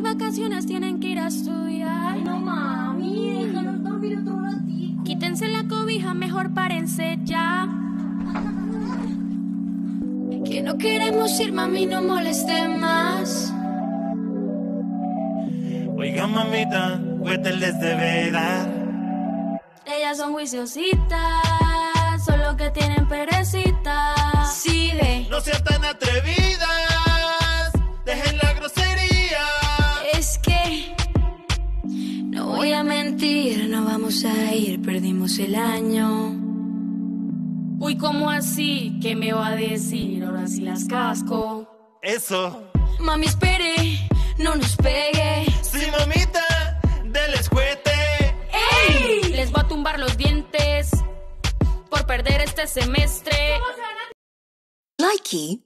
vacaciones tienen que ir a estudiar. No mami, déjanos dormir otro ratito. Quítense la cobija, mejor párense ya. Que no queremos ir, mami, no moleste más. Oiga, mamita, cuete les debe dar. Ellas son juiciositas, solo que tienen perecitas. A mentir, no vamos a ir, perdimos el año. Uy, ¿cómo así? ¿Qué me va a decir? Ahora sí las casco. Eso. Mami, espere, no nos pegue. Sí, mamita, del escuete. ¡Ey! Les voy a tumbar los dientes por perder este semestre. Likey